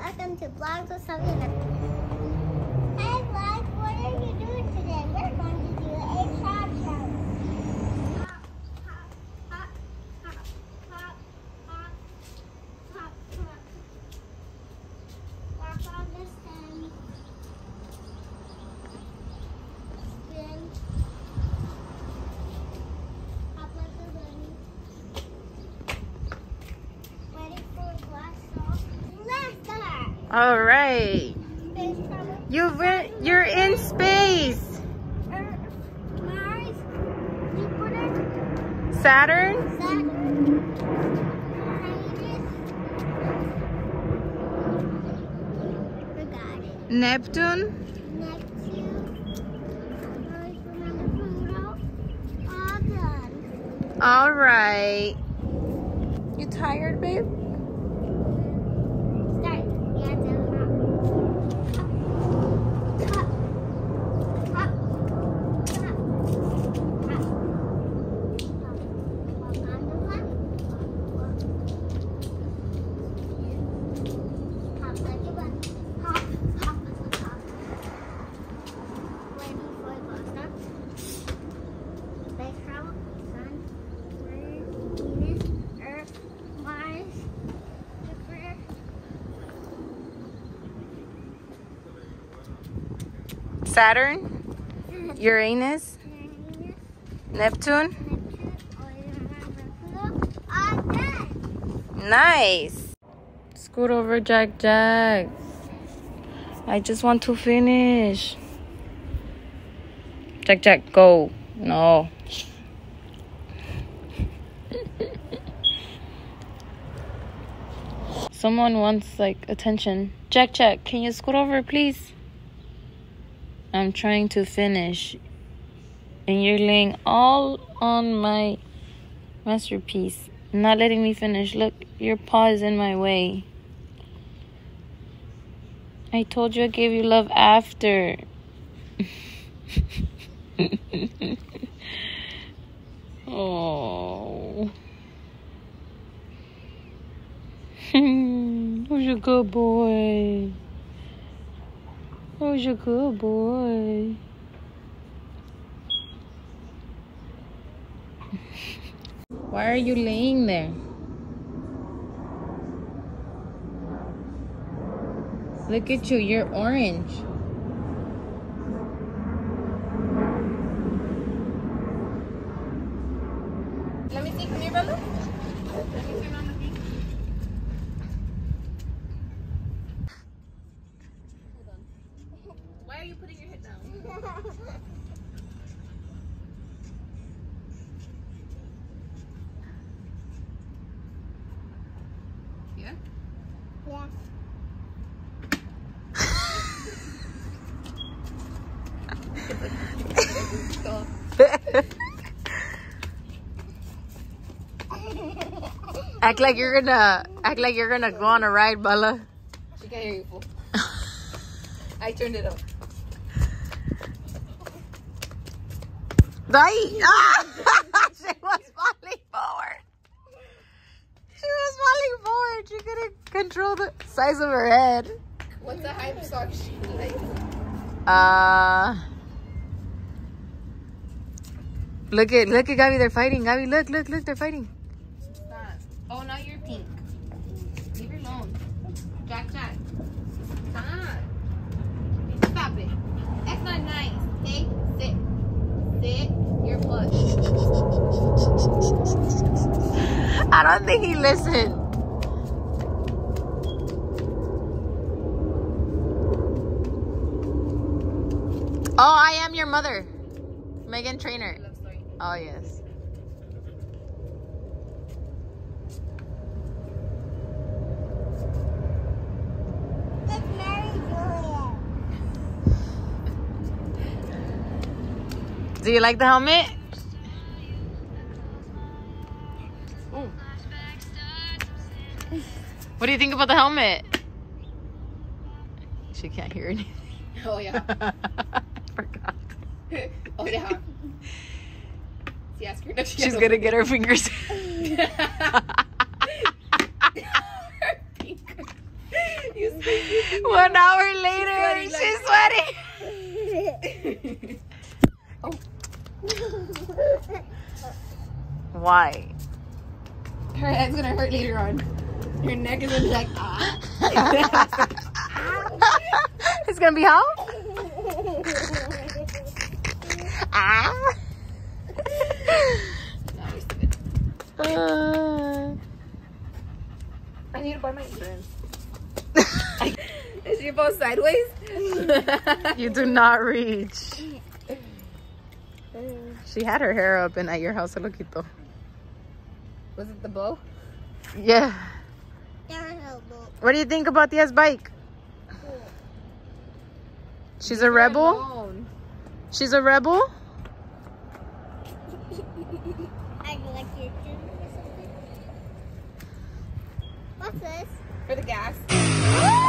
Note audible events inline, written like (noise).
welcome to Vlogs with Selena. Hey Vlogs, what are you doing All right. Been, you're in space. Mars, Jupiter, Saturn? Saturn. Neptune? Neptune. All right. You tired, babe? Saturn? Uranus? Neptune? Nice. Scoot over, Jack Jack. I just want to finish. Jack Jack, go. No. (laughs) Someone wants like attention. Jack Jack, can you scoot over, please? I'm trying to finish. And you're laying all on my masterpiece. Not letting me finish. Look, your paw is in my way. I told you I gave you love after. (laughs) oh. (laughs) Who's your good boy? Who's your good boy? Why are you laying there? Look at you, you're orange. Let me see. Come here, Bella. Why are you putting your head down? Yeah. Yes. Stop. (laughs) act like you're gonna act like you're gonna go on a ride, Bella. She can't hear you, fool. (laughs) I turned it up. Right? Ah! (laughs) she was falling forward. She was falling forward. She couldn't control the size of her head. What's the hype sock she like? Uh Look at look at Gabi, they're fighting. Gabi, look, look, look, they're fighting. Oh, now you're pink. Leave her alone. Jack, Jack. Stop. Stop it. That's not nice. Okay? Sit. Sit. You're plush. (laughs) I don't think he listened. Oh, I am your mother. Meghan Trainor. Love story. Oh, yes. It's Mary Juliet. Do you like the helmet? Ooh. What do you think about the helmet? She can't hear anything. Oh, yeah. (laughs) I forgot. (laughs) oh, yeah. (laughs) See, ask her. She's gonna get her fingers. (laughs) One hour later, Sweaty, she's sweating. (laughs) oh, Why? her head's gonna hurt later on. Your neck is gonna be like ah. (laughs) it's gonna be how? Ah. No, you're stupid. Uh, I need to buy my insurance. (laughs) Is she both sideways? you do not reach. (laughs) She had her hair up and at your house, loquito. Was it the bow? Yeah. Downhill boat. What do you think about Tia's bike? She's a rebel? She's a rebel? gases. For the gas.